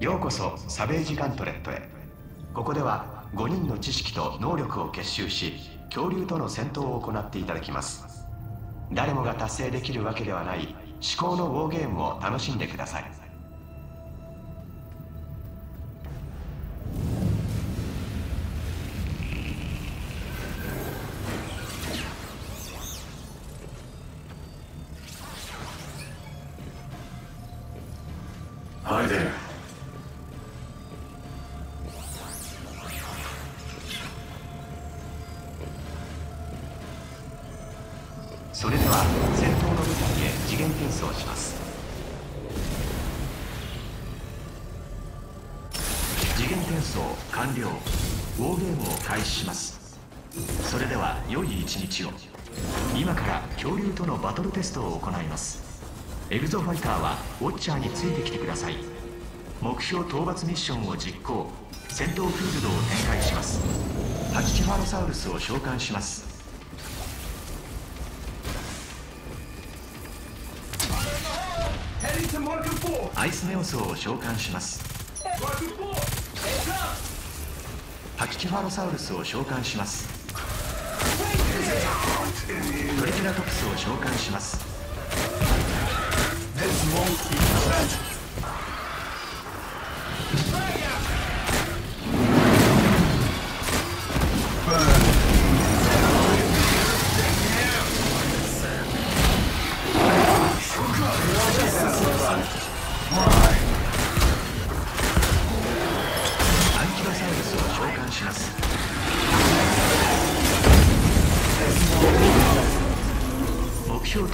ようこそサベージガントレットへ。ここでは5人の知識と能力を結集し恐竜との戦闘を行っていただきます。誰もが達成できるわけではない至高のウォーゲームを楽しんでください。それでは戦闘の舞台へ次元転送します。次元転送完了。ウォーゲームを開始します。それでは良い一日を。今から恐竜とのバトルテストを行います。エグゾファイターはウォッチャーについてきてください。目標討伐ミッションを実行。戦闘フィールドを展開します。パキキファロサウルスを召喚します。アイスメオソを召喚します。パキキファロサウルスを召喚します。トリケラトプスを召喚します。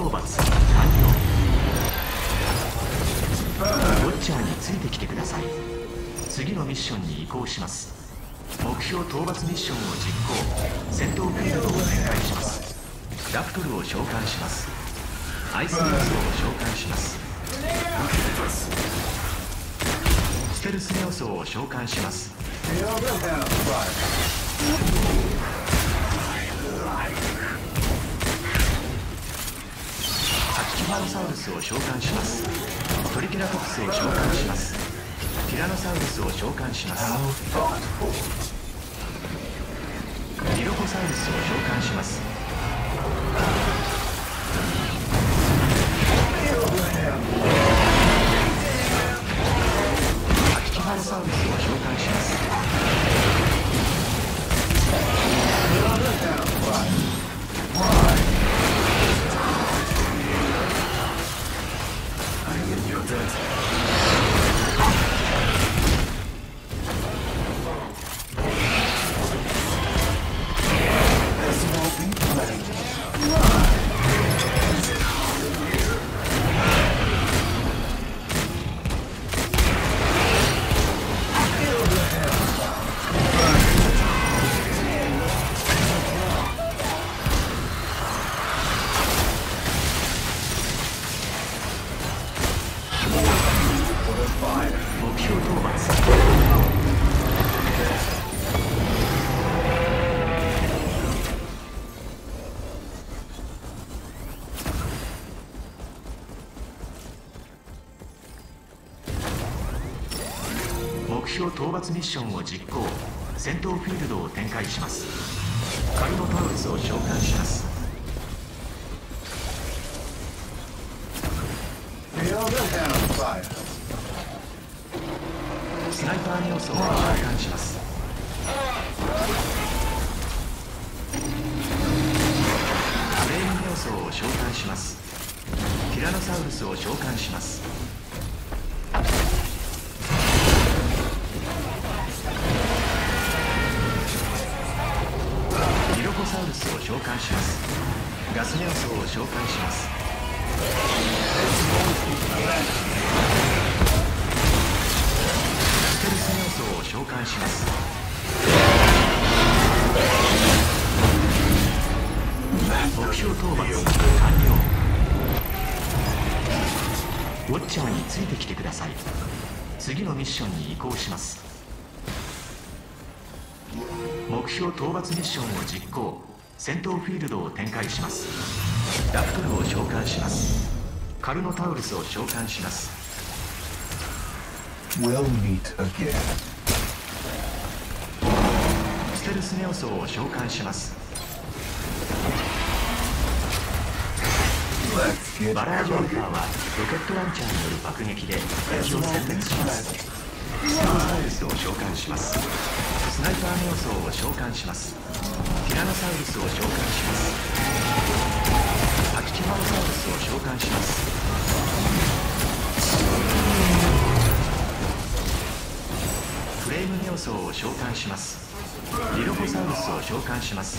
討伐完了ウォッチャーについてきてください。次のミッションに移行します。目標討伐ミッションを実行。戦闘フィールドを展開します。ラプトルを召喚します。アイスネオスを召喚します。ステルスネオソを召喚します。キキファロサウルスを召喚します。トリケラトプスを召喚します。ティラノサウルスを召喚します。ディロコサウルスを召喚します。標討伐ミッションを実行。戦闘フィールドを展開します。カルノタウルスを召喚します。スナイパーネオソを召喚します。ブレインネオソを召喚します。ティラノサウルスを召喚します。次のミッションに移行します。目標討伐ミッションを実行。戦闘フィールドを展開します。ラプトルを召喚します。カルノタウルスを召喚します。We'll meet again. ステルスネオソーを召喚しますバラージュアルファ cooking. はロケットランチャーによる爆撃で敵を殲滅しますステノサウルスを召喚しますスナイパーネオソを召喚しますティラノサウルスを召喚しますパキチマロサウルスを召喚しますフレームネオソを召喚しますディロフォサウルスを召喚します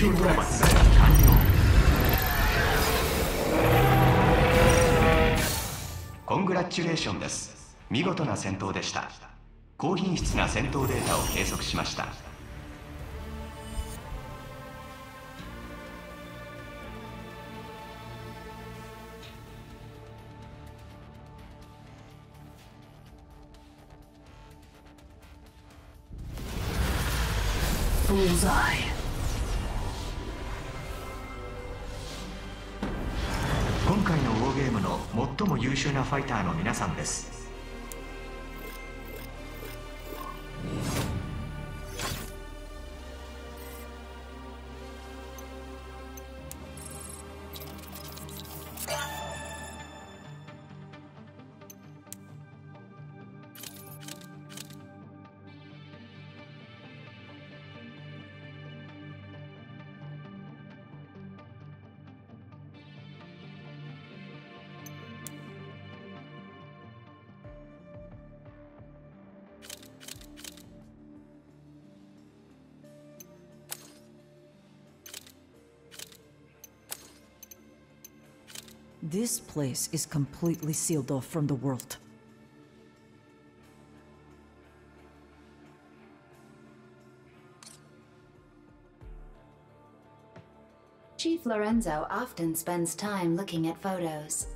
コングラッチュレーションです。見事な戦闘でした。高品質な戦闘データを計測しました。Bullseye. ムの最も優秀なファイターの皆さんです。This place is completely sealed off from the world. Chief Lorenzo often spends time looking at photos.